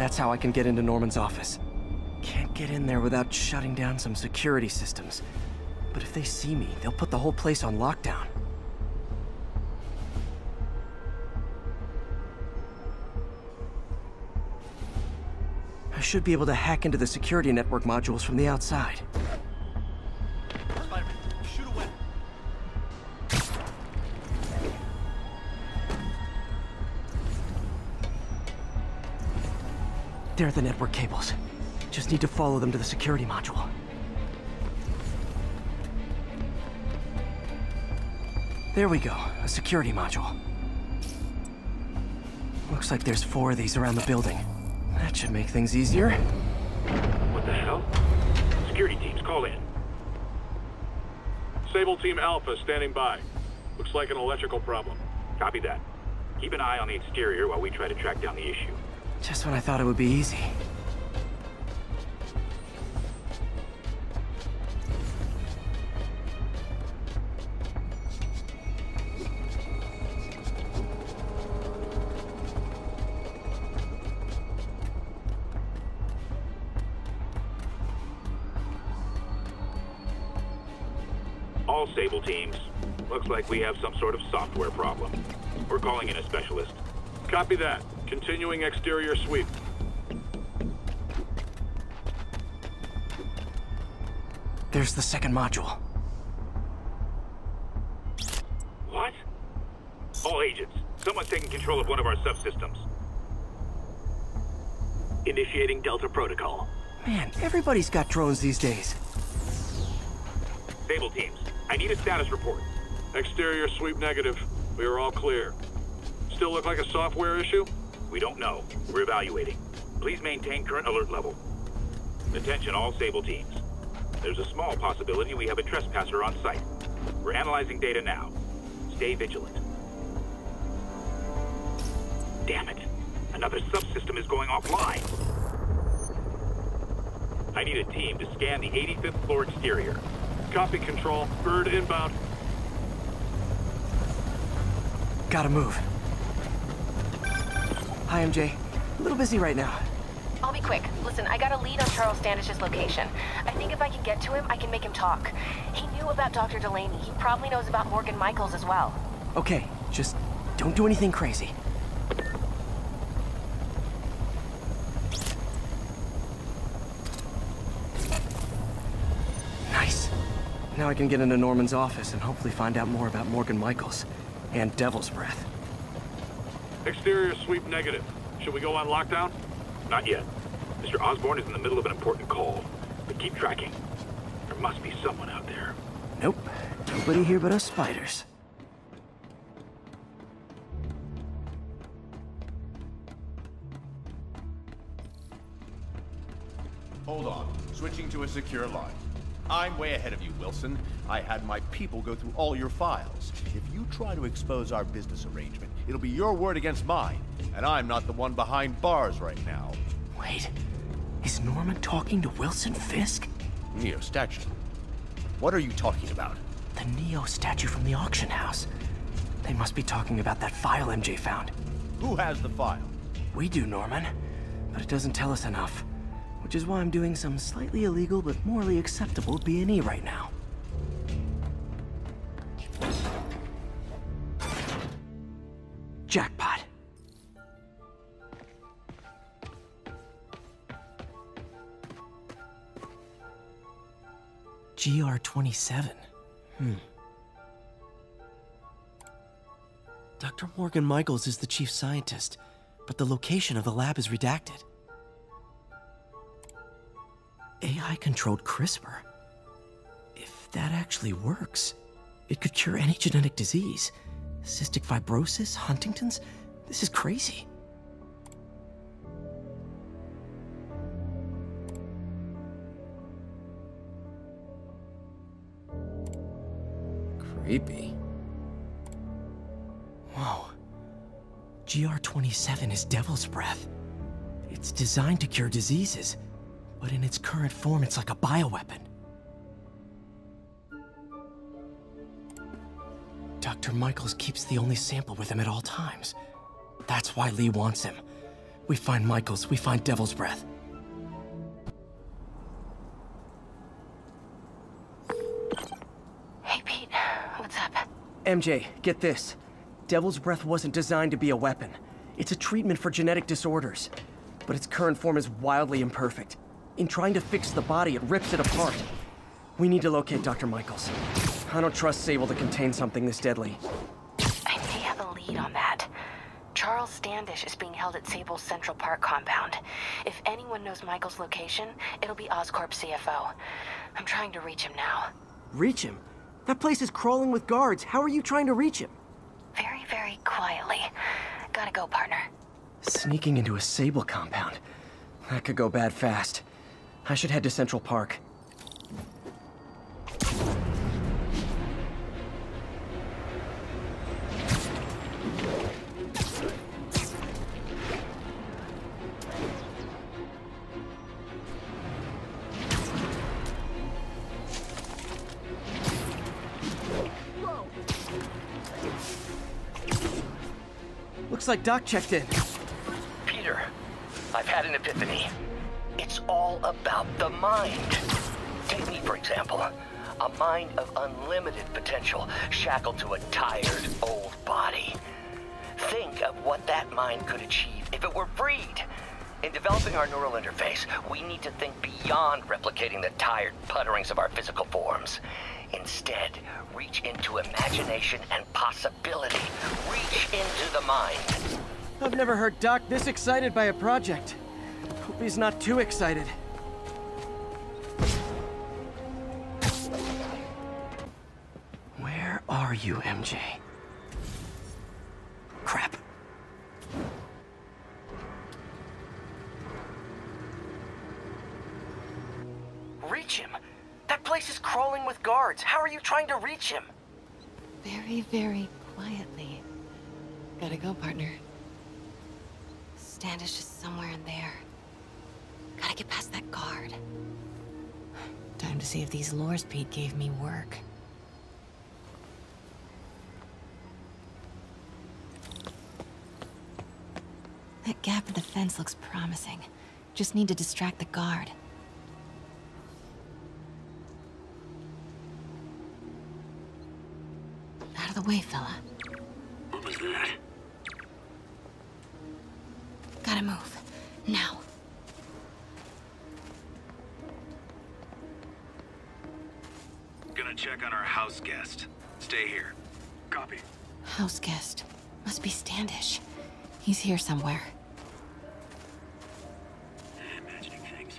That's how I can get into Norman's office. Can't get in there without shutting down some security systems. But if they see me, they'll put the whole place on lockdown. I should be able to hack into the security network modules from the outside. There are the network cables. Just need to follow them to the security module. There we go, a security module. Looks like there's four of these around the building. That should make things easier. What the hell? Security teams, call in. Sable Team Alpha standing by. Looks like an electrical problem. Copy that. Keep an eye on the exterior while we try to track down the issue. Just when I thought it would be easy. All Sable teams. Looks like we have some sort of software problem. We're calling in a specialist. Copy that. Continuing exterior sweep. There's the second module. What? All agents, someone's taking control of one of our subsystems. Initiating Delta Protocol. Man, everybody's got drones these days. Sable teams, I need a status report. Exterior sweep negative. We are all clear. Still look like a software issue? We don't know. We're evaluating. Please maintain current alert level. Attention all Sable teams. There's a small possibility we have a trespasser on site. We're analyzing data now. Stay vigilant. Damn it. Another subsystem is going offline. I need a team to scan the 85th floor exterior. Copy control. Bird inbound. Gotta move. Hi, MJ. A little busy right now. I'll be quick. Listen, I got a lead on Charles Standish's location. I think if I can get to him, I can make him talk. He knew about Dr. Delaney. He probably knows about Morgan Michaels as well. Okay, just don't do anything crazy. Nice. Now I can get into Norman's office and hopefully find out more about Morgan Michaels and Devil's Breath. Exterior sweep negative. Should we go on lockdown? Not yet. Mr. Osborn is in the middle of an important call. But keep tracking. There must be someone out there. Nope. Nobody here but us spiders. Hold on. Switching to a secure line. I'm way ahead of you, Wilson. I had my people go through all your files. If you try to expose our business arrangement, it'll be your word against mine. And I'm not the one behind bars right now. Wait. Is Norman talking to Wilson Fisk? Neo statue. What are you talking about? The Neo statue from the auction house. They must be talking about that file MJ found. Who has the file? We do, Norman. But it doesn't tell us enough. Which is why I'm doing some slightly illegal but morally acceptable B&E right now. Jackpot. GR27. Hmm. Dr. Morgan Michaels is the chief scientist, but the location of the lab is redacted. AI-controlled CRISPR. If that actually works, it could cure any genetic disease. Cystic fibrosis, Huntington's. This is crazy. Creepy. Whoa. GR27 is Devil's Breath. It's designed to cure diseases, but in its current form, it's like a bioweapon. Dr. Michaels keeps the only sample with him at all times. That's why Li wants him. We find Michaels, we find Devil's Breath. Hey, Pete. What's up? MJ, get this. Devil's Breath wasn't designed to be a weapon. It's a treatment for genetic disorders. But its current form is wildly imperfect. In trying to fix the body, it rips it apart. We need to locate Dr. Michaels. I don't trust Sable to contain something this deadly. I may have a lead on that. Charles Standish is being held at Sable's Central Park compound. If anyone knows Michael's location, it'll be Oscorp CFO. I'm trying to reach him now. Reach him? That place is crawling with guards. How are you trying to reach him? Very, very quietly. Gotta go, partner. Sneaking into a Sable compound. That could go bad fast. I should head to Central Park. Looks like Doc checked in. Peter, I've had an epiphany. All about the mind. Take me, for example. A mind of unlimited potential, shackled to a tired, old body. Think of what that mind could achieve if it were freed. In developing our neural interface, we need to think beyond replicating the tired putterings of our physical forms. Instead, reach into imagination and possibility. Reach into the mind. I've never heard Doc this excited by a project. Hope he's not too excited. Where are you, MJ? Crap. Reach him? That place is crawling with guards. How are you trying to reach him? Very, very quietly. Gotta go, partner. Standish is somewhere in there. Gotta get past that guard. Time to see if these lures Pete gave me work. That gap in the fence looks promising. Just need to distract the guard. Out of the way, fella. What was that? Gotta move. Now. Check on our house guest. Stay here. Copy. House guest. Must be Standish. He's here somewhere. Imagining things.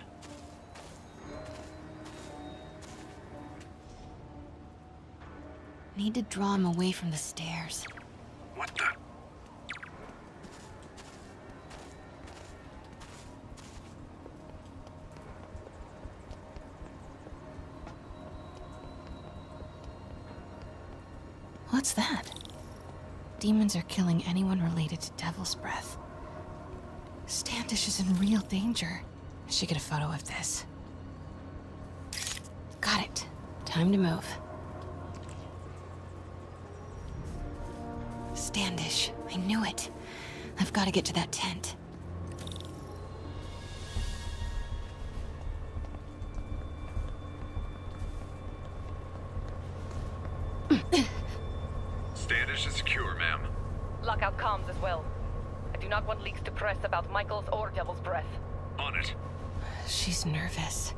Need to draw him away from the stairs. What the? What's that? Demons are killing anyone related to Devil's Breath. Standish is in real danger. I should get a photo of this. Got it. Time to move. Standish. I knew it. I've got to get to that tent. Lockout comms as well. I do not want leaks to press about Michaels or Devil's Breath. On it. She's nervous.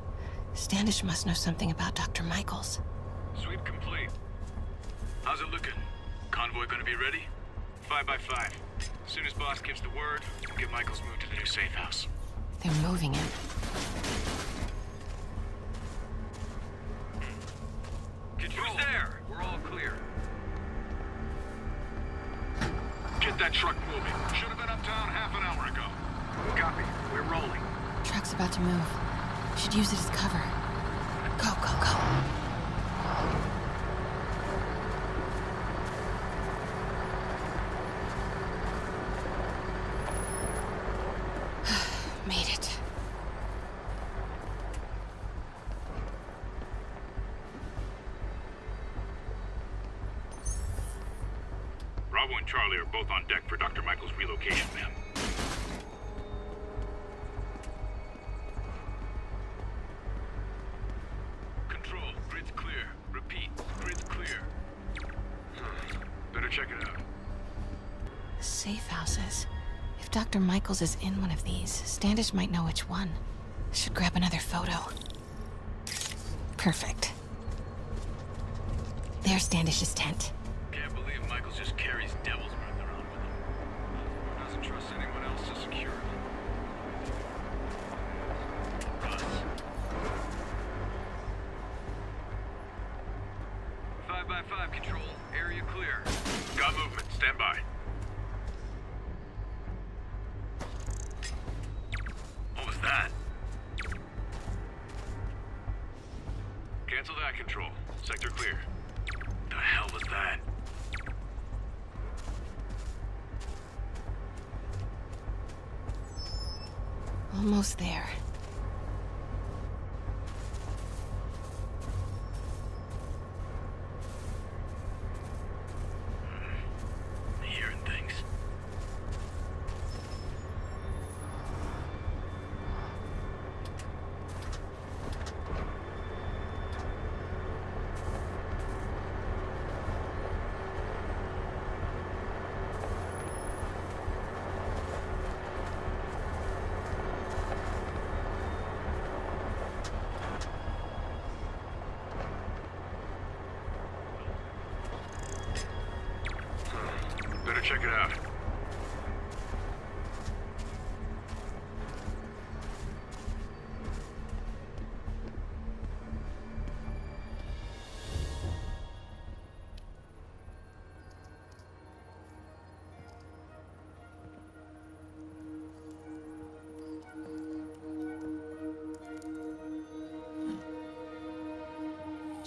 Standish must know something about Dr. Michaels. Sweep complete. How's it looking? Convoy gonna be ready? Five by five. As soon as boss gives the word, we'll get Michaels moved to the new safe house. They're moving him. Control. Who's Get that truck moving. Should have been uptown half an hour ago. Copy. We're rolling. Truck's about to move. Should use it as cover. Go, go, go. for Dr. Michael's relocation, ma'am. Control, grid's clear. Repeat, grid's clear. Better check it out. Safe houses. If Dr. Michaels is in one of these, Standish might know which one. Should grab another photo. Perfect. There's Standish's tent. Almost there.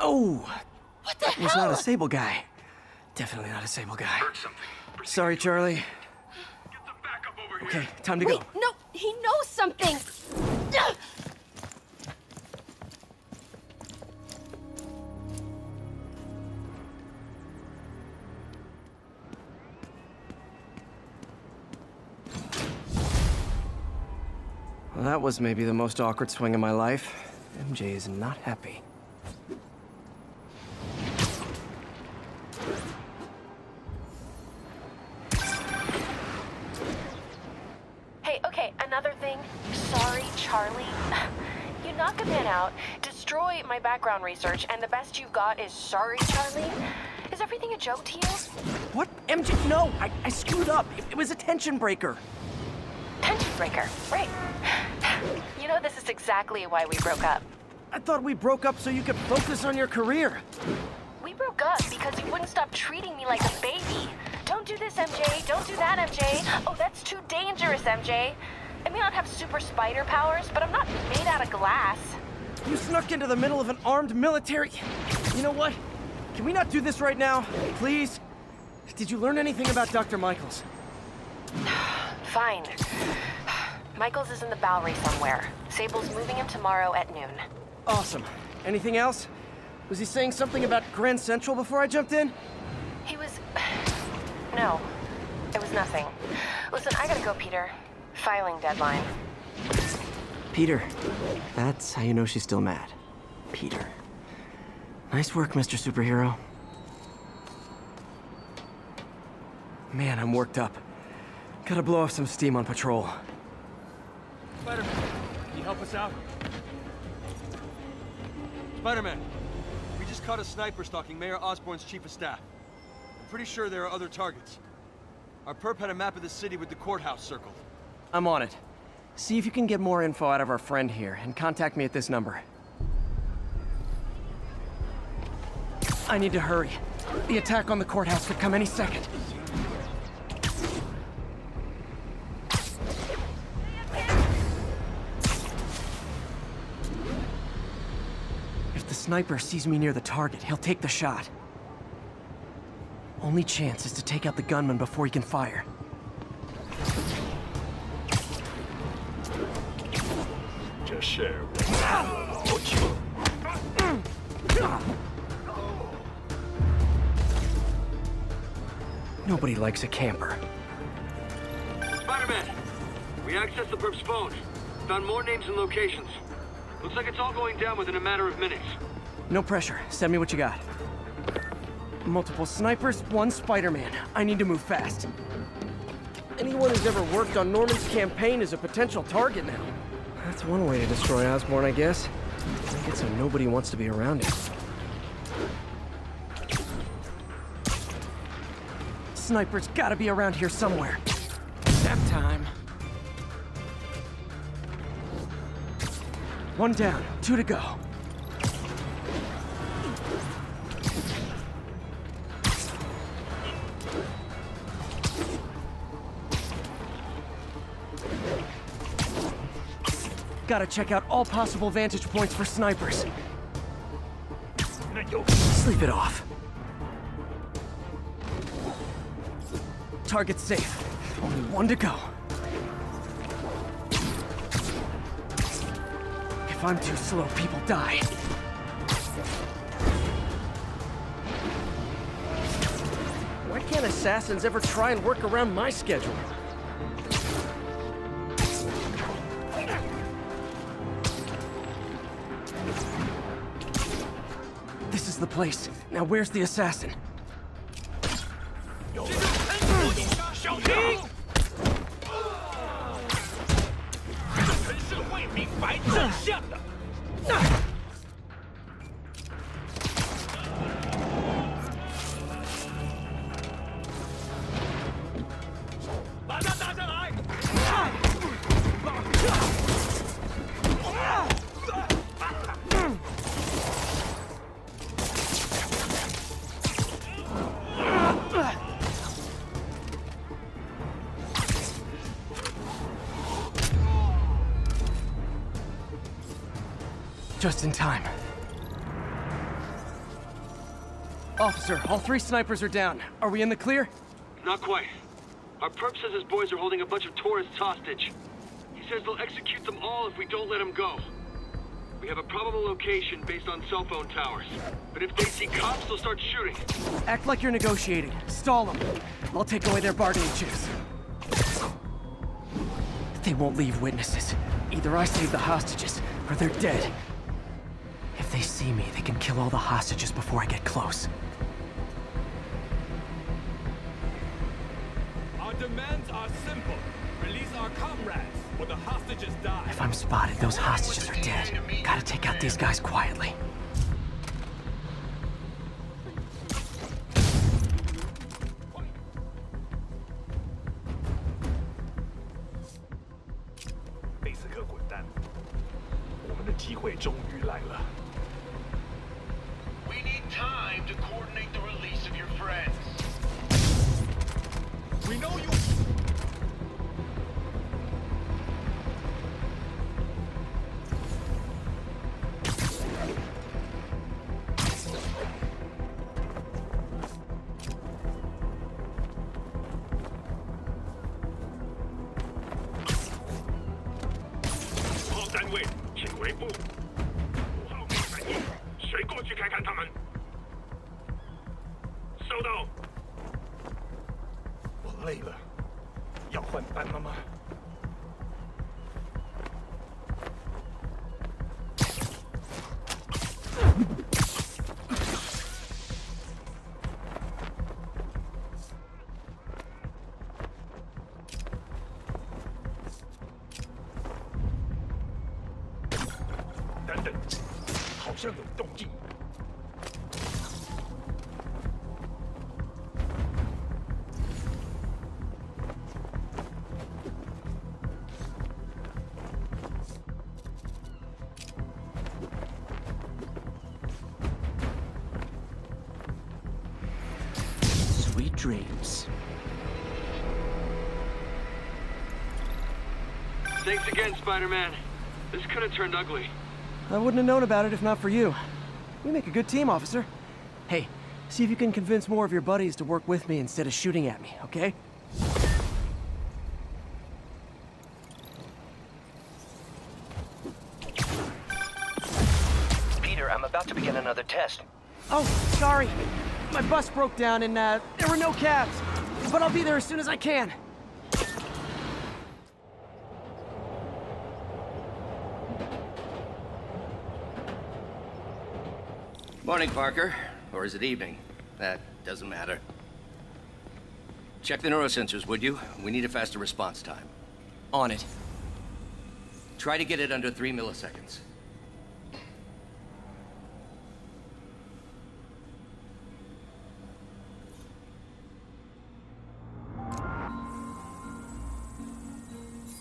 Oh! What the He's hell? not a Sable guy. Definitely not a Sable guy. Heard something. Sorry, Charlie. Get the backup over here. Okay, time to Wait, go. no, he knows something! Well, that was maybe the most awkward swing of my life. MJ is not happy. Background research, and the best you've got is sorry, Charlie? Is everything a joke to you? What? MJ, no! I, I screwed up. It, it was a tension breaker. Tension breaker, right. You know, this is exactly why we broke up. I thought we broke up so you could focus on your career. We broke up because you wouldn't stop treating me like a baby. Don't do this, MJ. Don't do that, MJ. Oh, that's too dangerous, MJ. I may not have super spider powers, but I'm not made out of glass. You snuck into the middle of an armed military. You know what? Can we not do this right now? Please? Did you learn anything about Dr. Michaels? Fine. Michaels is in the Bowery somewhere. Sable's moving him tomorrow at noon. Awesome. Anything else? Was he saying something about Grand Central before I jumped in? He was. No, it was nothing. Listen, I gotta go, Peter. Filing deadline. Peter. That's how you know she's still mad. Peter. Nice work, Mr. Superhero. Man, I'm worked up. Gotta blow off some steam on patrol. Spider-Man, can you help us out? Spider-Man, we just caught a sniper stalking Mayor Osborn's chief of staff. I'm pretty sure there are other targets. Our perp had a map of the city with the courthouse circled. I'm on it. See if you can get more info out of our friend here, and contact me at this number. I need to hurry. The attack on the courthouse could come any second. If the sniper sees me near the target, he'll take the shot. Only chance is to take out the gunman before he can fire. Nobody likes a camper. Spider-Man! We accessed the perp's phone. Found more names and locations. Looks like it's all going down within a matter of minutes. No pressure. Send me what you got. Multiple snipers, one Spider-Man. I need to move fast. Anyone who's ever worked on Norman's campaign is a potential target now. That's one way to destroy Osborn, I guess. Make it so nobody wants to be around him. Sniper's gotta be around here somewhere. Nap time. One down, two to go. Gotta check out all possible vantage points for snipers. Sleep it off. Target safe. Only one to go. If I'm too slow, people die. Why can't assassins ever try and work around my schedule? Is the place. Now where's the assassin? Just in time. Officer, all three snipers are down. Are we in the clear? Not quite. Our perp says his boys are holding a bunch of tourists hostage. He says they'll execute them all if we don't let them go. We have a probable location based on cell phone towers. But if they see cops, they'll start shooting. Act like you're negotiating. Stall them. I'll take away their bargaining chips. They won't leave witnesses. Either I save the hostages, or they're dead. If they see me, they can kill all the hostages before I get close. Our demands are simple. Release our comrades, or the hostages die. If I'm spotted, those hostages are dead. Gotta take out these guys quietly. Time to coordinate the release of your friends. We know you. 等等，好像有动静。Sweet dreams. Thanks again, Spider-Man. This could have turned ugly. I wouldn't have known about it if not for you. We make a good team, officer. Hey, see if you can convince more of your buddies to work with me instead of shooting at me, okay? Peter, I'm about to begin another test. Oh, sorry. My bus broke down and uh, there were no cabs. But I'll be there as soon as I can. Morning, Parker. Or is it evening? That doesn't matter. Check the neurosensors, would you? We need a faster response time. On it. Try to get it under three milliseconds.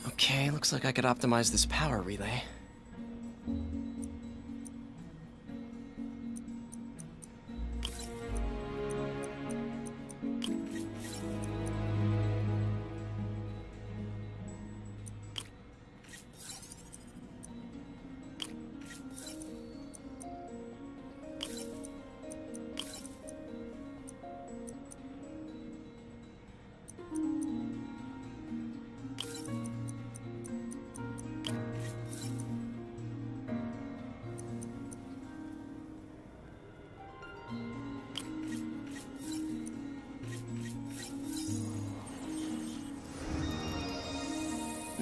Okay, looks like I could optimize this power relay.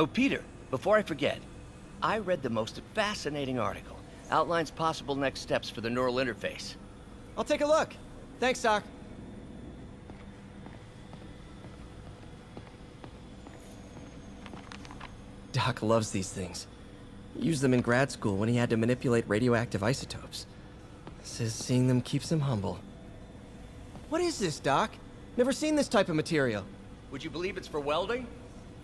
Oh, Peter, before I forget, I read the most fascinating article. Outlines possible next steps for the neural interface. I'll take a look. Thanks, Doc. Doc loves these things. He used them in grad school when he had to manipulate radioactive isotopes. Says seeing them keeps him humble. What is this, Doc? Never seen this type of material. Would you believe it's for welding?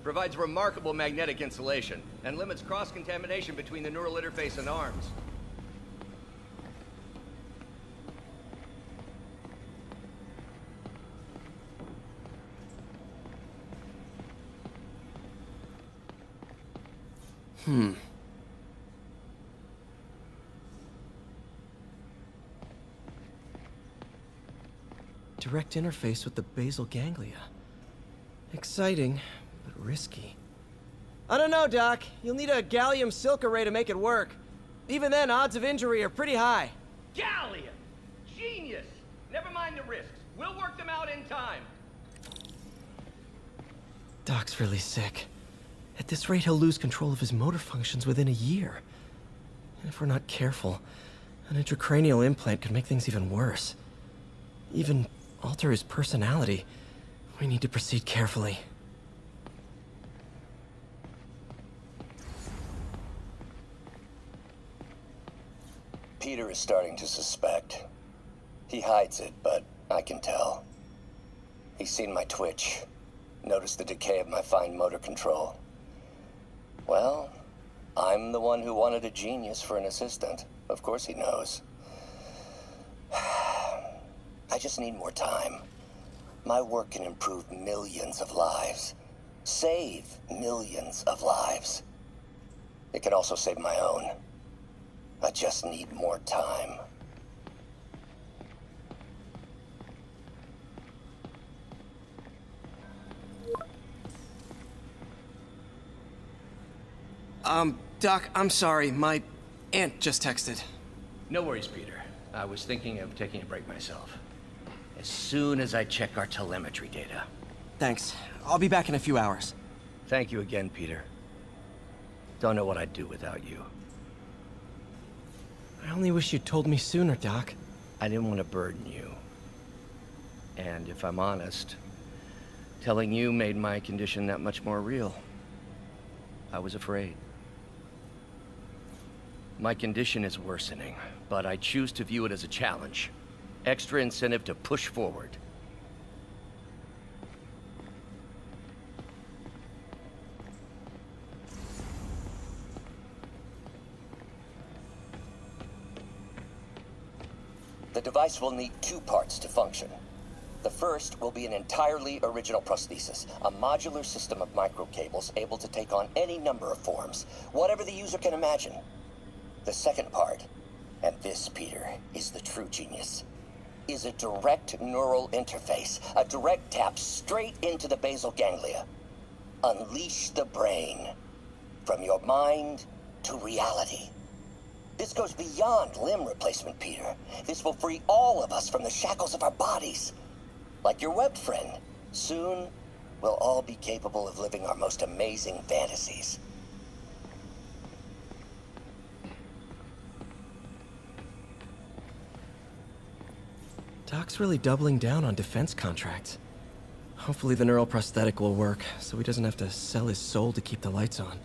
Provides remarkable magnetic insulation and limits cross-contamination between the neural interface and arms. Hmm. Direct interface with the basal ganglia. Exciting, risky. I don't know, Doc. You'll need a gallium silk array to make it work. Even then, odds of injury are pretty high. Gallium! Genius! Never mind the risks. We'll work them out in time. Doc's really sick. At this rate, he'll lose control of his motor functions within a year. And if we're not careful, an intracranial implant could make things even worse. Even alter his personality. We need to proceed carefully. Peter is starting to suspect. He hides it, but I can tell. He's seen my twitch, noticed the decay of my fine motor control. Well, I'm the one who wanted a genius for an assistant. Of course he knows. I just need more time. My work can improve millions of lives. Save millions of lives. It can also save my own. I just need more time. Um, Doc, I'm sorry. My aunt just texted. No worries, Peter. I was thinking of taking a break myself. As soon as I check our telemetry data. Thanks. I'll be back in a few hours. Thank you again, Peter. Don't know what I'd do without you. I only wish you'd told me sooner, Doc. I didn't want to burden you. And if I'm honest, telling you made my condition that much more real. I was afraid. My condition is worsening, but I choose to view it as a challenge. Extra incentive to push forward. Device will need two parts to function. The first will be an entirely original prosthesis, a modular system of microcables able to take on any number of forms, whatever the user can imagine. The second part, and this, Peter, is the true genius, is a direct neural interface, a direct tap straight into the basal ganglia. unleash the brain. From your mind to reality. This goes beyond limb replacement, Peter. This will free all of us from the shackles of our bodies. Like your web friend. Soon, we'll all be capable of living our most amazing fantasies. Doc's really doubling down on defense contracts. Hopefully the neural prosthetic will work, so he doesn't have to sell his soul to keep the lights on.